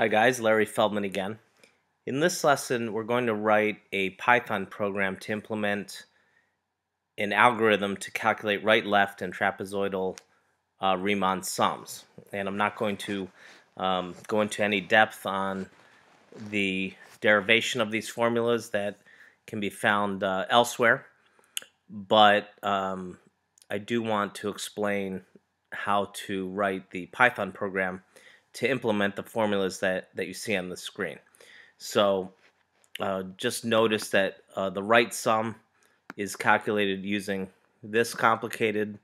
Hi guys, Larry Feldman again. In this lesson, we're going to write a Python program to implement an algorithm to calculate right, left, and trapezoidal uh, Riemann sums. And I'm not going to um, go into any depth on the derivation of these formulas that can be found uh, elsewhere, but um, I do want to explain how to write the Python program to implement the formulas that, that you see on the screen. So uh, just notice that uh, the right sum is calculated using this complicated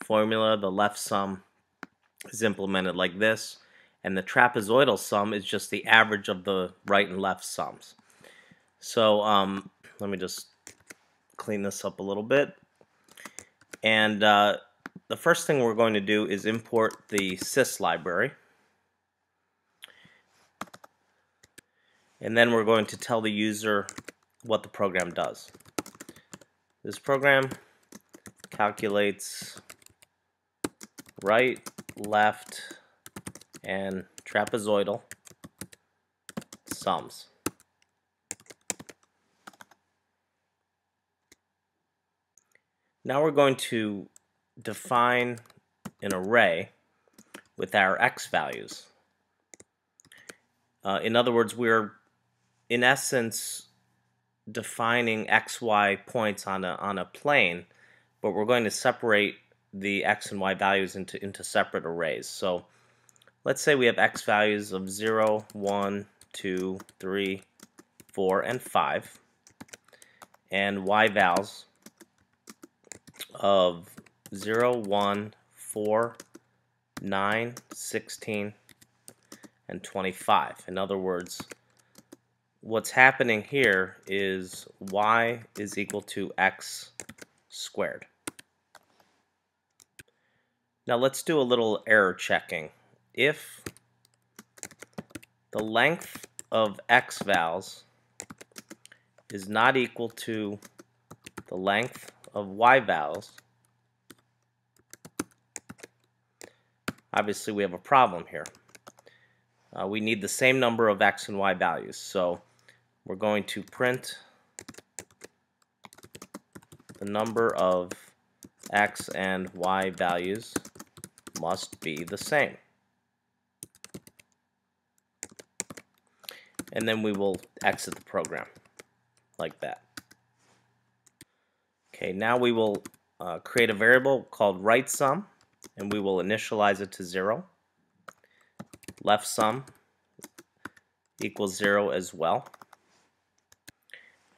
formula. The left sum is implemented like this. And the trapezoidal sum is just the average of the right and left sums. So um, let me just clean this up a little bit. And uh, the first thing we're going to do is import the sys library. And then we're going to tell the user what the program does. This program calculates right, left, and trapezoidal sums. Now we're going to define an array with our x values. Uh, in other words, we're in essence defining xy points on a, on a plane, but we're going to separate the x and y values into, into separate arrays. So let's say we have x values of 0, 1, 2, 3, 4, and 5, and y vals of 0, 1, 4, 9, 16, and 25. In other words, what's happening here is y is equal to x squared. Now let's do a little error checking. If the length of x vals is not equal to the length of y vals, obviously we have a problem here. Uh, we need the same number of x and y values. So we're going to print the number of x and y values must be the same. And then we will exit the program like that. Okay, now we will uh, create a variable called right sum and we will initialize it to 0. Left sum equals 0 as well.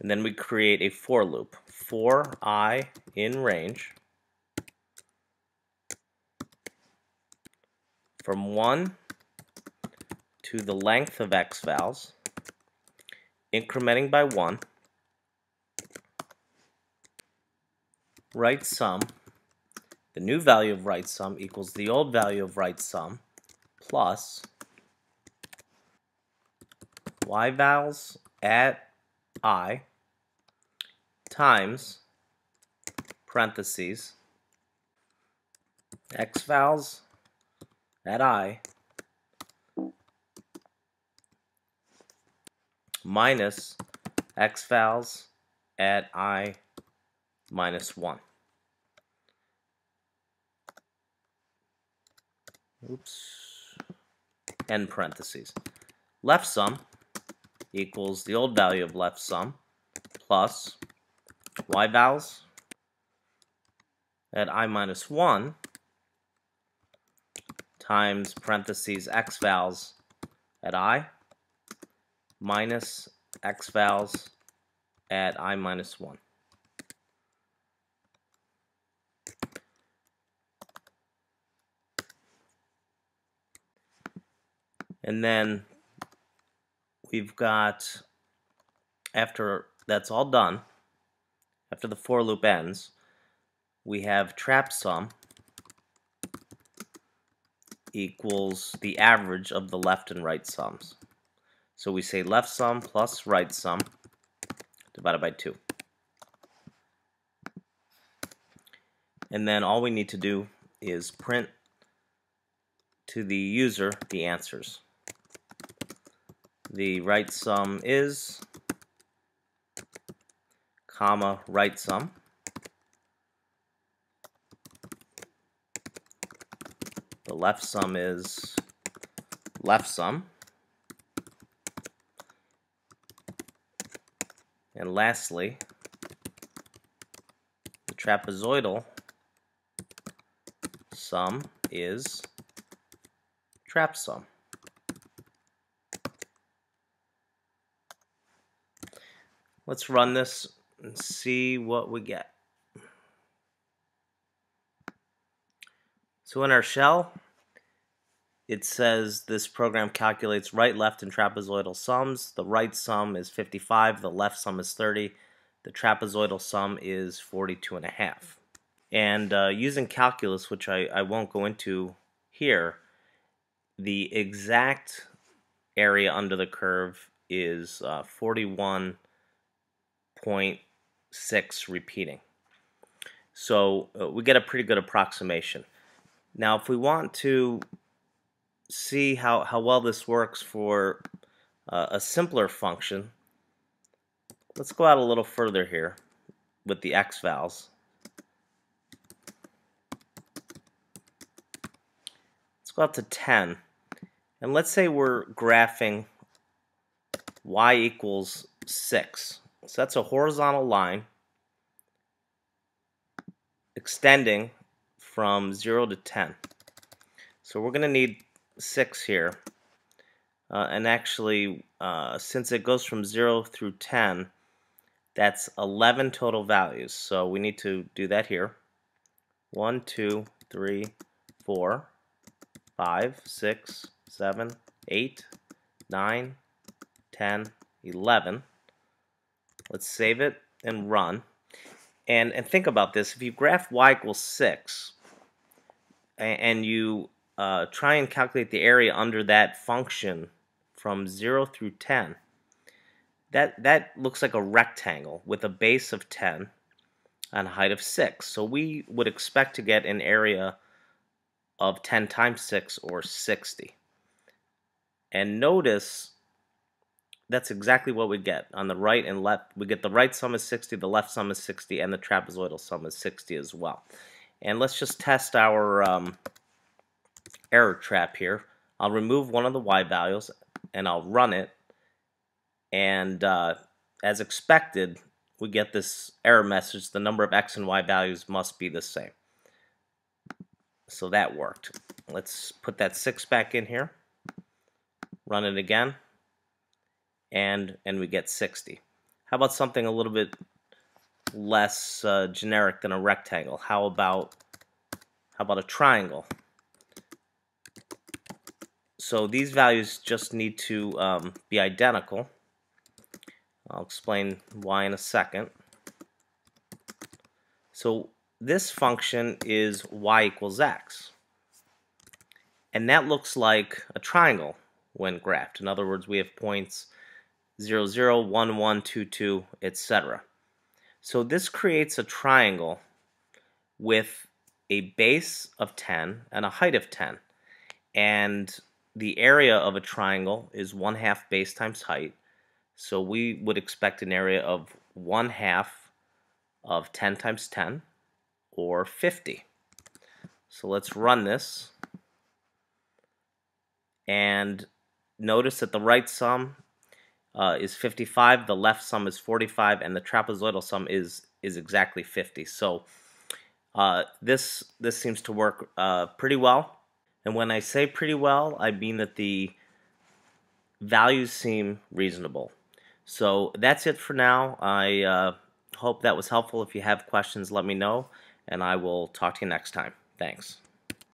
And then we create a for loop. For i in range. From 1 to the length of x vals, incrementing by 1, right sum, the new value of right sum equals the old value of right sum plus y vals at i times parentheses x vals at i minus x vals at i minus 1. Oops. End parentheses. Left sum equals the old value of left sum plus y vals at i minus 1 times parentheses x vals at i minus x vals at i minus 1. And then we've got, after that's all done, after the for loop ends, we have trap sum equals the average of the left and right sums. So we say left sum plus right sum divided by 2. And then all we need to do is print to the user the answers. the right sum is, comma, right sum. The left sum is left sum. And lastly, the trapezoidal sum is trap sum. Let's run this and see what we get. So in our shell, it says this program calculates right, left, and trapezoidal sums. The right sum is 55, the left sum is 30, the trapezoidal sum is 42 and a half. And uh, using calculus, which I, I won't go into here, the exact area under the curve is uh, 41.6 repeating. So uh, we get a pretty good approximation. Now, if we want to see how, how well this works for uh, a simpler function, let's go out a little further here with the x vals. Let's go up to 10. And let's say we're graphing y equals 6. So that's a horizontal line extending from 0 to 10. So we're going to need 6 here. Uh, and actually, uh, since it goes from 0 through 10, that's 11 total values. So we need to do that here. 1, 2, 3, 4, 5, 6, 7, 8, 9, 10, 11. Let's save it and run. And, and think about this. If you graph y equals 6, and you uh, try and calculate the area under that function from 0 through 10, that, that looks like a rectangle with a base of 10 and a height of 6. So we would expect to get an area of 10 times 6 or 60. And notice that's exactly what we get. On the right and left, we get the right sum is 60, the left sum is 60, and the trapezoidal sum is 60 as well. And let's just test our um, error trap here. I'll remove one of the y values and I'll run it. And uh, as expected, we get this error message. The number of x and y values must be the same. So that worked. Let's put that 6 back in here. Run it again. And, and we get 60. How about something a little bit less uh, generic than a rectangle. How about how about a triangle? So these values just need to um, be identical. I'll explain why in a second. So this function is y equals x. And that looks like a triangle when graphed. In other words, we have points 0, 0, 1, 1, 2, 2, etc. So this creates a triangle with a base of 10 and a height of 10. And the area of a triangle is 1 half base times height. So we would expect an area of 1 half of 10 times 10 or 50. So let's run this. And notice that the right sum uh, is 55, the left sum is 45, and the trapezoidal sum is is exactly 50. So uh, this this seems to work uh, pretty well. And when I say pretty well, I mean that the values seem reasonable. So that's it for now. I uh, hope that was helpful. If you have questions, let me know, and I will talk to you next time. Thanks.